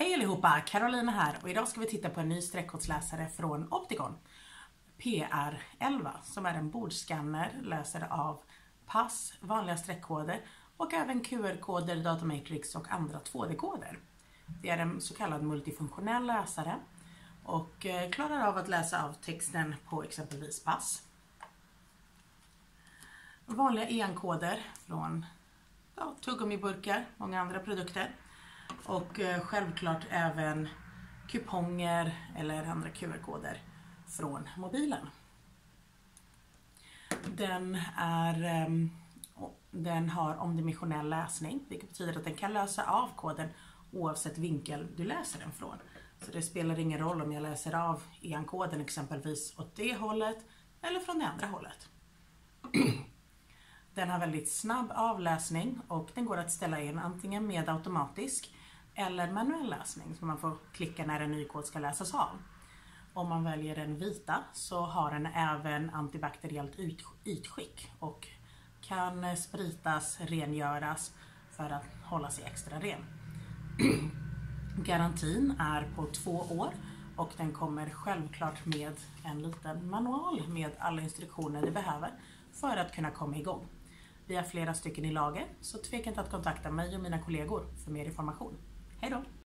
Hej allihopa! Carolina här och idag ska vi titta på en ny streckkodsläsare från Opticon. PR11 som är en bordscanner, läsare av pass, vanliga streckkoder och även QR-koder, datamatrix och andra 2D-koder. Det är en så kallad multifunktionell läsare och eh, klarar av att läsa av texten på exempelvis pass. Vanliga enkoder från ja, tuggummiburkar, många andra produkter och eh, självklart även kuponger eller andra QR-koder från mobilen. Den, är, ehm, den har omdimensionell läsning vilket betyder att den kan lösa av koden oavsett vinkel du läser den från. Så det spelar ingen roll om jag läser av enkoden exempelvis åt det hållet eller från det andra hållet. Den har väldigt snabb avläsning och den går att ställa in antingen med automatisk eller manuell läsning så man får klicka när en ny kod ska läsas av. Om man väljer den vita så har den även antibakteriellt ytskick och kan spritas, rengöras för att hålla sig extra ren. Garantin är på två år och den kommer självklart med en liten manual med alla instruktioner du behöver för att kunna komma igång. Vi har flera stycken i lager så tveka inte att kontakta mig och mina kollegor för mer information. Hej då!